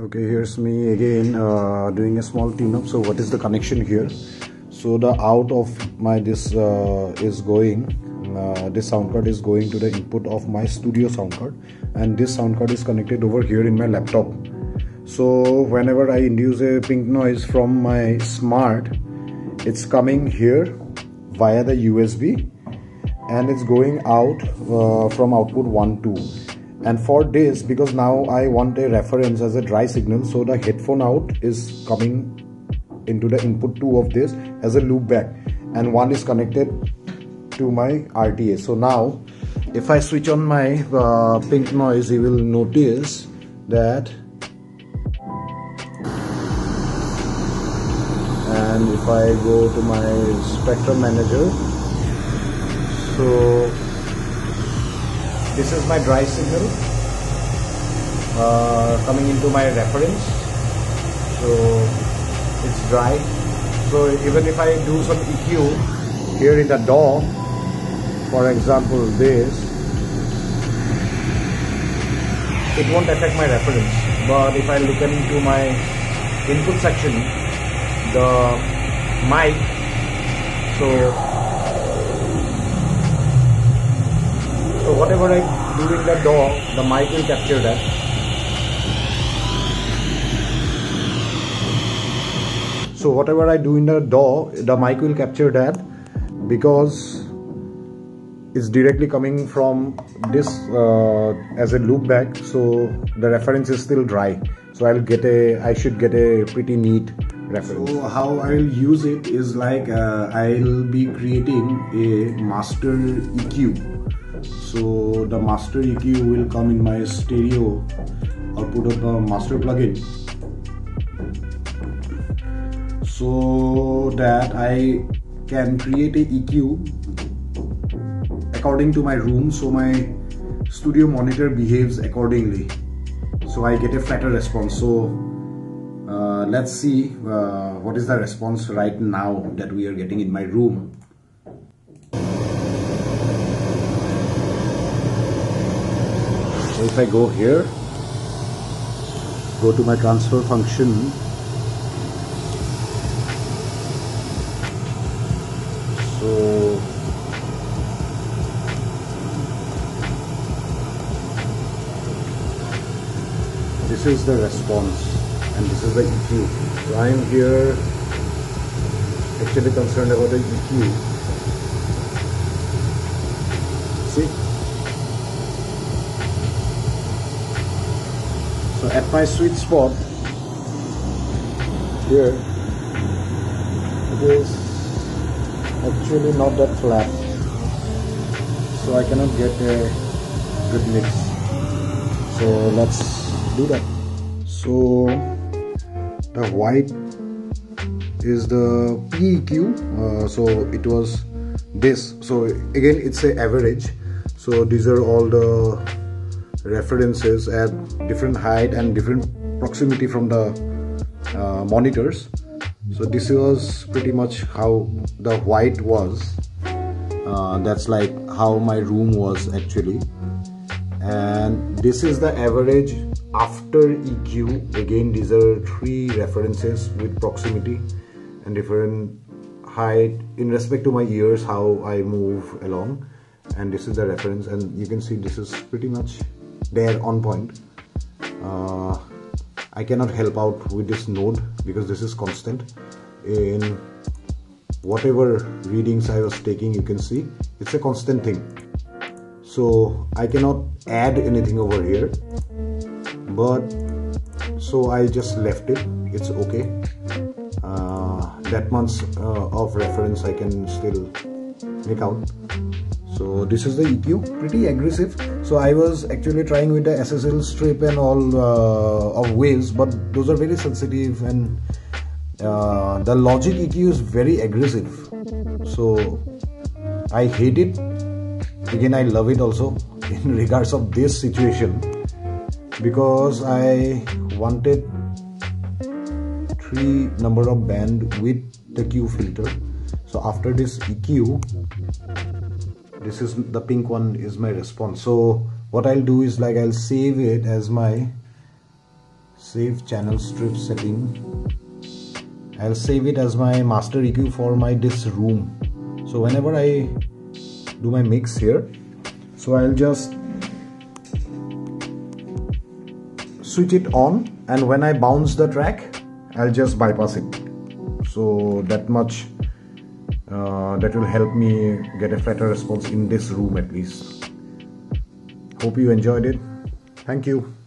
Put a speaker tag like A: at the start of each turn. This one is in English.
A: okay here's me again uh, doing a small tune-up so what is the connection here? So the out of my this uh, is going uh, this sound card is going to the input of my studio sound card. And this sound card is connected over here in my laptop. So whenever I induce a pink noise from my Smaart it's coming here via the USB and it's going out uh, from output 1 2 and for this because now I want a reference as a dry signal so the headphone out is coming into the input 2 of this as a loop back and one is connected to my RTA so now if I switch on my uh, pink noise you will notice that and if I go to my spectrum manager so this is my dry signal uh, coming into my reference. So it's dry. So even if I do some EQ here in the DAW for example this. It won't affect my reference but if I look into my input section the mic so So whatever I do in the DAW, the mic will capture that. So whatever I do in the DAW, the mic will capture that because it's directly coming from this uh, as a loop back. So the reference is still dry. So I'll get a I should get a pretty neat reference.
B: So how I'll use it is like uh, I'll be creating a master EQ so the master EQ will come in my stereo output of the master plugin. So that I can create a EQ according to my room so my studio monitor behaves accordingly. So I get a flatter response. So uh, let's see uh, what is the response right now that we are getting in my room?
A: So if I go here go to my transfer function. So this is the response and this is the EQ so I am here actually concerned about the EQ see? So at my sweet spot here it is actually not that flat. So I cannot get a good mix. So let's do that. So the white is the PEQ uh, so it was this. So again it's a average. So these are all the references at different height and different proximity from the uh, monitors. So this was pretty much how the white was. Uh, that's like how my room was actually and this is the average after EQ again these are three references with proximity and different height in respect to my ears how I move along. And this is the reference and you can see this is pretty much there on point. Uh, I cannot help out with this node because this is constant. In whatever readings I was taking you can see it's a constant thing so I cannot add anything over here. But so I just left it. It's okay. Uh, that much uh, of reference I can still make out. So this is the EQ pretty aggressive. So I was actually trying with the SSL strip and all uh, of waves but those are very sensitive and uh, the logic EQ is very aggressive. So I hate it again I love it also in regards of this situation because I wanted three number of band with the Q filter. So after this EQ this is the pink one is my response. So what I'll do is like I'll save it as my save channel strip setting. I'll save it as my master EQ for my this room. So whenever I do my mix here. So I'll just switch it on and when I bounce the track I'll just bypass it. So that much uh, that will help me get a flatter response in this room at least. Hope you enjoyed it. Thank you